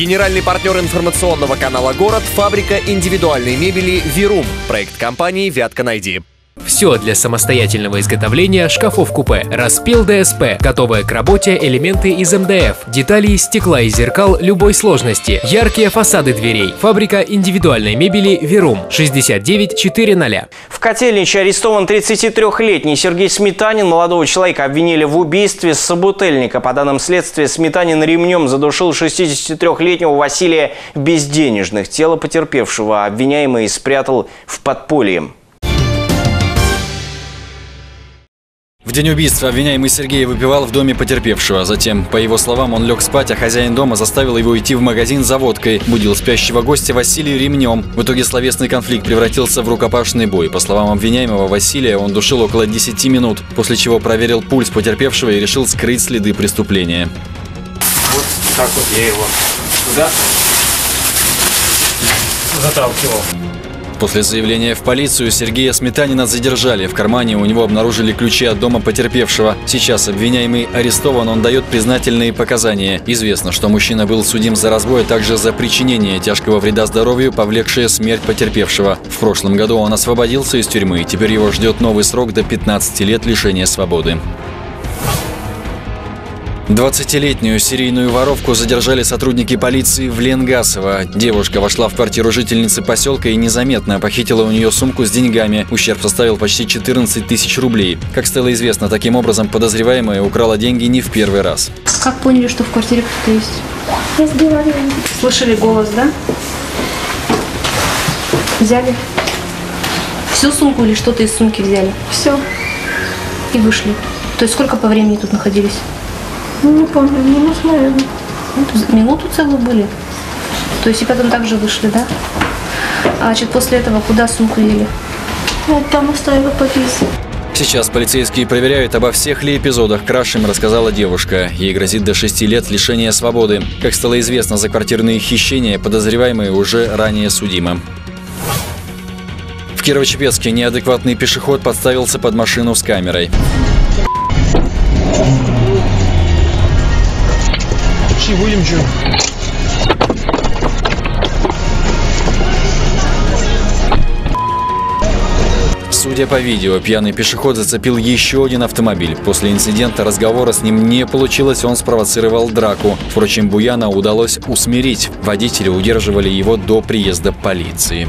Генеральный партнер информационного канала «Город» – фабрика индивидуальной мебели «Вирум». Проект компании «Вятка найди». Все для самостоятельного изготовления шкафов-купе. Распил ДСП. Готовые к работе элементы из МДФ. Детали из стекла и зеркал любой сложности. Яркие фасады дверей. Фабрика индивидуальной мебели «Верум». 69 400. В Котельниче арестован 33-летний Сергей Сметанин. Молодого человека обвинили в убийстве собутыльника. По данным следствия, Сметанин ремнем задушил 63-летнего Василия Безденежных. Тело потерпевшего обвиняемый спрятал в подполье. В день убийства обвиняемый Сергей выпивал в доме потерпевшего. Затем, по его словам, он лег спать, а хозяин дома заставил его идти в магазин за водкой. Будил спящего гостя Василия ремнем. В итоге словесный конфликт превратился в рукопашный бой. По словам обвиняемого Василия, он душил около 10 минут, после чего проверил пульс потерпевшего и решил скрыть следы преступления. Вот так вот я его туда заталкивал. После заявления в полицию Сергея Сметанина задержали. В кармане у него обнаружили ключи от дома потерпевшего. Сейчас обвиняемый арестован, он дает признательные показания. Известно, что мужчина был судим за разбой, а также за причинение тяжкого вреда здоровью, повлекшее смерть потерпевшего. В прошлом году он освободился из тюрьмы, и теперь его ждет новый срок до 15 лет лишения свободы. 20-летнюю серийную воровку задержали сотрудники полиции в Ленгасово. Девушка вошла в квартиру жительницы поселка и незаметно похитила у нее сумку с деньгами. Ущерб составил почти 14 тысяч рублей. Как стало известно, таким образом подозреваемая украла деньги не в первый раз. Как поняли, что в квартире кто-то есть? Разговаривали. Слышали голос, да? Взяли? Всю сумку или что-то из сумки взяли? Все. И вышли. То есть сколько по времени тут находились? Ну, не помню, минут, наверное. Ну, Минуту целую были. То есть и потом также вышли, да? А значит, после этого куда сумку ели? Я там оставила повис. Сейчас полицейские проверяют, обо всех ли эпизодах краж им рассказала девушка. Ей грозит до 6 лет лишения свободы. Как стало известно, за квартирные хищения подозреваемые уже ранее судимы. В Кирово-Чепецке неадекватный пешеход подставился под машину с камерой. Будем что? Судя по видео, пьяный пешеход зацепил еще один автомобиль. После инцидента разговора с ним не получилось, он спровоцировал драку. Впрочем, Буяна удалось усмирить. Водители удерживали его до приезда полиции.